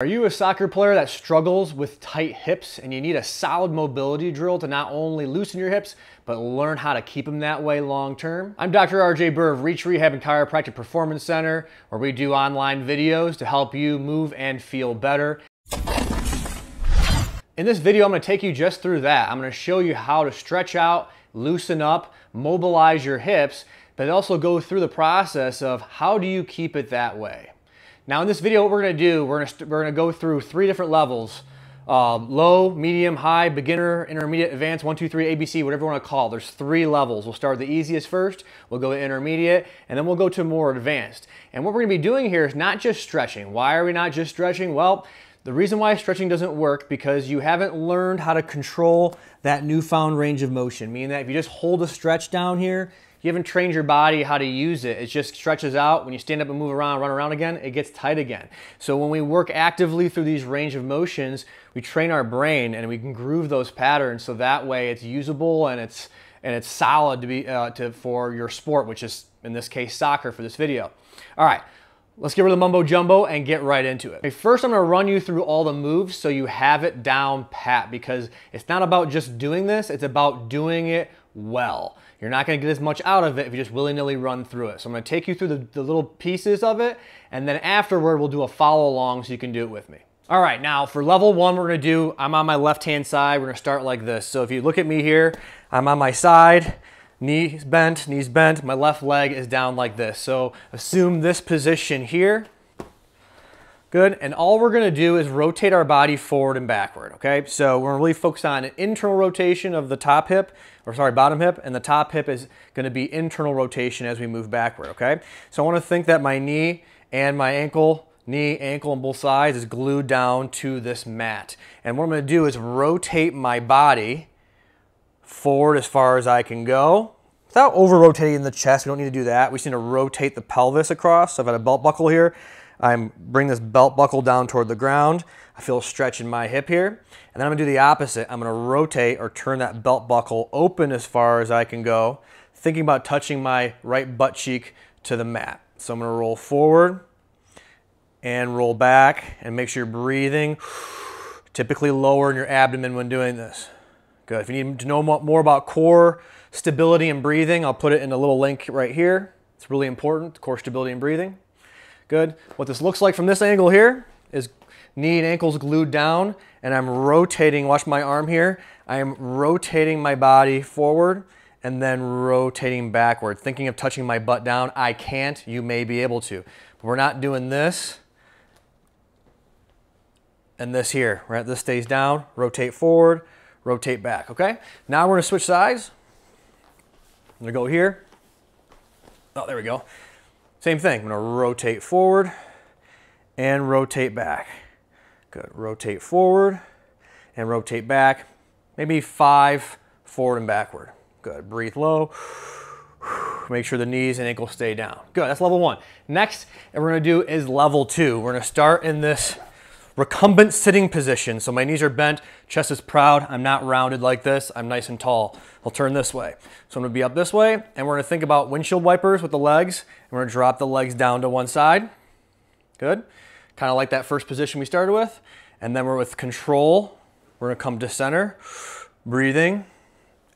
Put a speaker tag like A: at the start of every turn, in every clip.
A: Are you a soccer player that struggles with tight hips and you need a solid mobility drill to not only loosen your hips, but learn how to keep them that way long term? I'm Dr. RJ Burr of Reach Rehab and Chiropractic Performance Center, where we do online videos to help you move and feel better. In this video, I'm gonna take you just through that. I'm gonna show you how to stretch out, loosen up, mobilize your hips, but also go through the process of how do you keep it that way. Now in this video, what we're gonna do, we're gonna, we're gonna go through three different levels. Uh, low, medium, high, beginner, intermediate, advanced, one, two, three, ABC, whatever you wanna call it. There's three levels. We'll start the easiest first, we'll go to intermediate, and then we'll go to more advanced. And what we're gonna be doing here is not just stretching. Why are we not just stretching? Well, the reason why stretching doesn't work because you haven't learned how to control that newfound range of motion, meaning that if you just hold a stretch down here, you haven't trained your body how to use it. It just stretches out. When you stand up and move around, run around again, it gets tight again. So when we work actively through these range of motions, we train our brain and we can groove those patterns so that way it's usable and it's and it's solid to be uh, to for your sport, which is in this case soccer for this video. All right. Let's get rid of the mumbo jumbo and get right into it. Okay, first, I'm gonna run you through all the moves so you have it down pat because it's not about just doing this, it's about doing it well. You're not gonna get as much out of it if you just willy-nilly run through it. So I'm gonna take you through the, the little pieces of it, and then afterward, we'll do a follow along so you can do it with me. All right, now for level one, we're gonna do, I'm on my left-hand side, we're gonna start like this. So if you look at me here, I'm on my side, knees bent, knees bent, my left leg is down like this. So assume this position here. Good, and all we're gonna do is rotate our body forward and backward, okay? So we're really focused on an internal rotation of the top hip, or sorry, bottom hip, and the top hip is gonna be internal rotation as we move backward, okay? So I wanna think that my knee and my ankle, knee, ankle, on both sides is glued down to this mat. And what I'm gonna do is rotate my body forward as far as I can go, without over rotating the chest. We don't need to do that. We just need to rotate the pelvis across. So I've got a belt buckle here. I'm bring this belt buckle down toward the ground. I feel a stretch in my hip here. And then I'm gonna do the opposite. I'm gonna rotate or turn that belt buckle open as far as I can go, thinking about touching my right butt cheek to the mat. So I'm gonna roll forward and roll back and make sure you're breathing. Typically lower in your abdomen when doing this. Good. If you need to know more about core stability and breathing, I'll put it in a little link right here. It's really important, core stability and breathing. Good. What this looks like from this angle here is knee and ankles glued down and I'm rotating, watch my arm here. I am rotating my body forward and then rotating backward, thinking of touching my butt down. I can't, you may be able to. But we're not doing this and this here, right? This stays down, rotate forward, rotate back, okay? Now we're gonna switch sides. I'm gonna go here. Oh, there we go. Same thing, I'm gonna rotate forward and rotate back. Good, rotate forward and rotate back. Maybe five forward and backward. Good, breathe low. Make sure the knees and ankles stay down. Good, that's level one. Next, we're gonna do is level two. We're gonna start in this recumbent sitting position. So my knees are bent, chest is proud. I'm not rounded like this. I'm nice and tall. I'll turn this way. So I'm gonna be up this way and we're gonna think about windshield wipers with the legs. And we're gonna drop the legs down to one side. Good. Kind of like that first position we started with. And then we're with control. We're gonna come to center, breathing,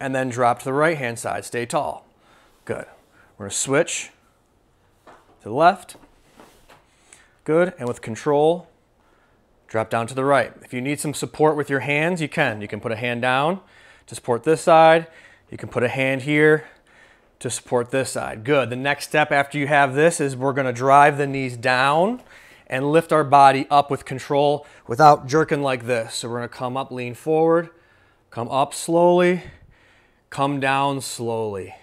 A: and then drop to the right hand side. Stay tall. Good. We're gonna switch to the left. Good. And with control, Drop down to the right. If you need some support with your hands, you can. You can put a hand down to support this side. You can put a hand here to support this side. Good. The next step after you have this is we're gonna drive the knees down and lift our body up with control without jerking like this. So we're gonna come up, lean forward, come up slowly, come down slowly.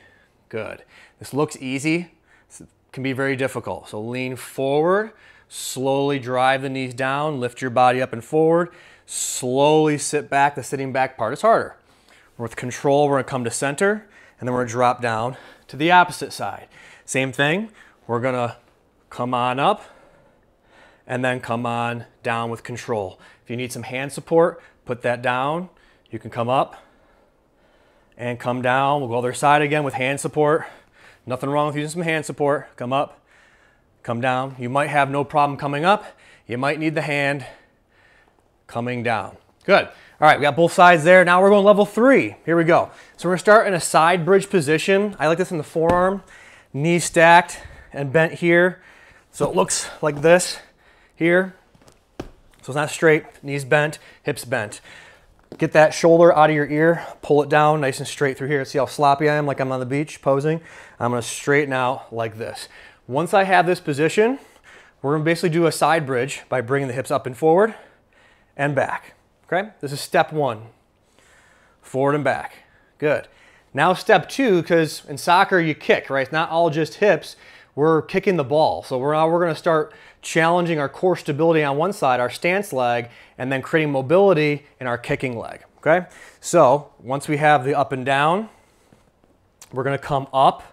A: Good. This looks easy, can be very difficult. So lean forward, Slowly drive the knees down, lift your body up and forward. Slowly sit back. The sitting back part is harder. With control, we're gonna come to center and then we're gonna drop down to the opposite side. Same thing, we're gonna come on up and then come on down with control. If you need some hand support, put that down. You can come up and come down. We'll go other side again with hand support. Nothing wrong with using some hand support. Come up come down. You might have no problem coming up. You might need the hand. coming down. Good. All right, we got both sides there. Now we're going level three. Here we go. So we're gonna start in a side bridge position. I like this in the forearm, knee stacked and bent here. So it looks like this here. So it's not straight, knees bent, hips bent. Get that shoulder out of your ear, pull it down nice and straight through here. See how sloppy I am like I'm on the beach posing? I'm gonna straighten out like this. Once I have this position, we're gonna basically do a side bridge by bringing the hips up and forward and back, okay? This is step one, forward and back, good. Now step two, because in soccer you kick, right? It's not all just hips, we're kicking the ball. So we're now we're gonna start challenging our core stability on one side, our stance leg, and then creating mobility in our kicking leg, okay? So once we have the up and down, we're gonna come up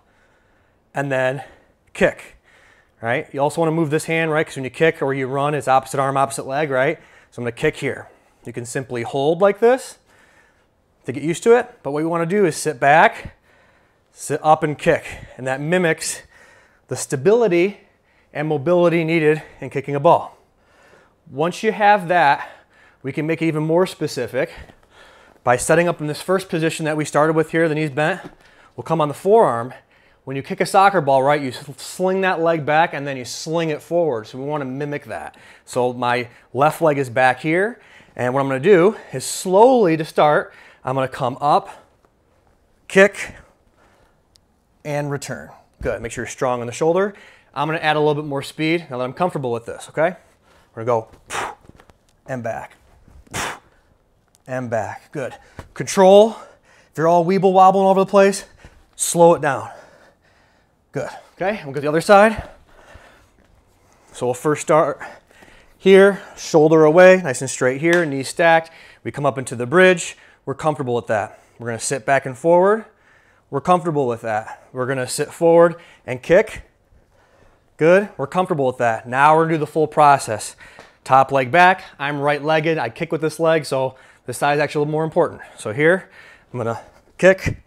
A: and then kick, right? You also wanna move this hand, right? Because when you kick or you run, it's opposite arm, opposite leg, right? So I'm gonna kick here. You can simply hold like this to get used to it, but what you wanna do is sit back, sit up and kick, and that mimics the stability and mobility needed in kicking a ball. Once you have that, we can make it even more specific by setting up in this first position that we started with here, the knees bent. We'll come on the forearm. When you kick a soccer ball, right, you sling that leg back and then you sling it forward. So we want to mimic that. So my left leg is back here. And what I'm going to do is slowly to start, I'm going to come up, kick, and return. Good. Make sure you're strong on the shoulder. I'm gonna add a little bit more speed now that I'm comfortable with this, okay? We're gonna go and back, and back. Good. Control. If you're all weeble wobbling all over the place, slow it down. Good. Okay, we'll go to the other side. So we'll first start here, shoulder away, nice and straight here, knees stacked. We come up into the bridge. We're comfortable with that. We're gonna sit back and forward. We're comfortable with that. We're gonna sit forward and kick. Good, we're comfortable with that. Now we're gonna do the full process. Top leg back, I'm right-legged, I kick with this leg, so this side is actually a little more important. So here, I'm gonna kick,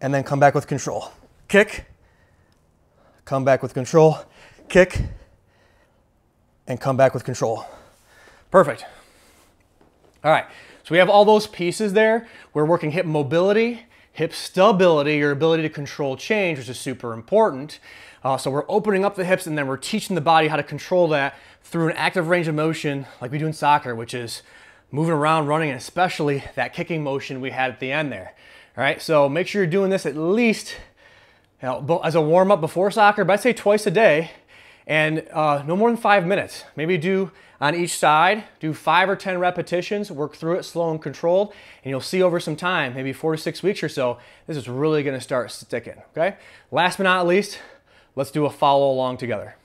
A: and then come back with control. Kick, come back with control, kick, and come back with control. Perfect. All right, so we have all those pieces there. We're working hip mobility, hip stability, your ability to control change, which is super important. Uh, so we're opening up the hips and then we're teaching the body how to control that through an active range of motion like we do in soccer, which is moving around, running, and especially that kicking motion we had at the end there. All right, so make sure you're doing this at least know, as a warm up before soccer, but I'd say twice a day and uh, no more than five minutes. Maybe do on each side, do five or 10 repetitions, work through it slow and controlled, and you'll see over some time, maybe four to six weeks or so, this is really gonna start sticking, okay? Last but not least, Let's do a follow along together.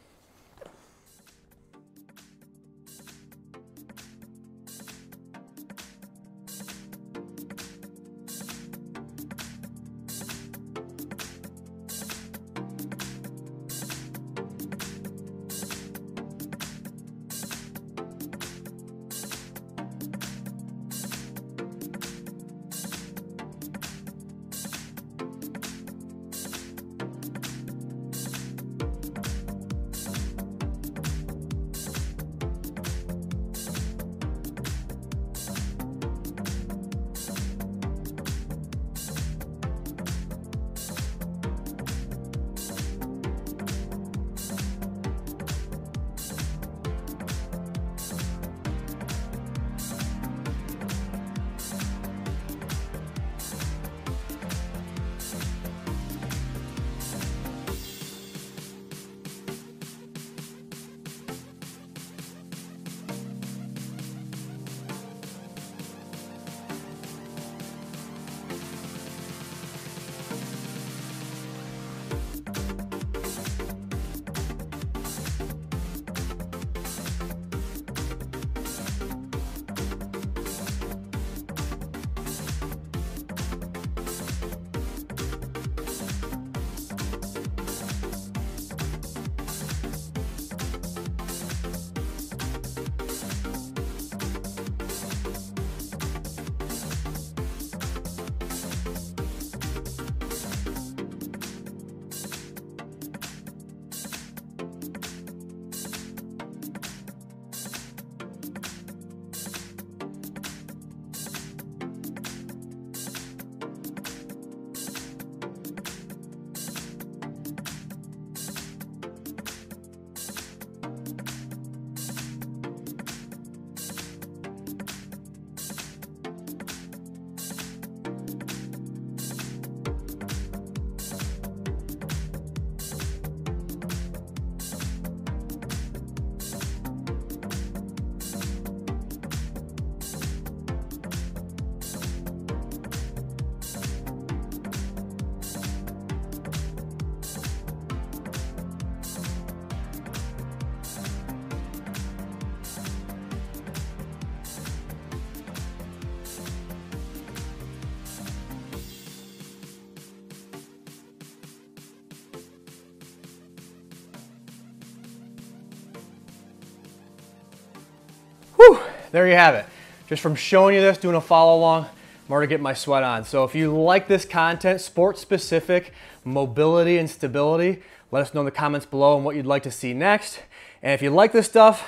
A: There you have it. Just from showing you this, doing a follow along, I'm already getting my sweat on. So if you like this content, sports specific, mobility and stability, let us know in the comments below and what you'd like to see next. And if you like this stuff,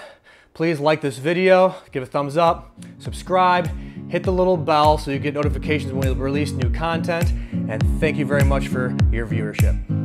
A: please like this video, give a thumbs up, subscribe, hit the little bell so you get notifications when we release new content. And thank you very much for your viewership.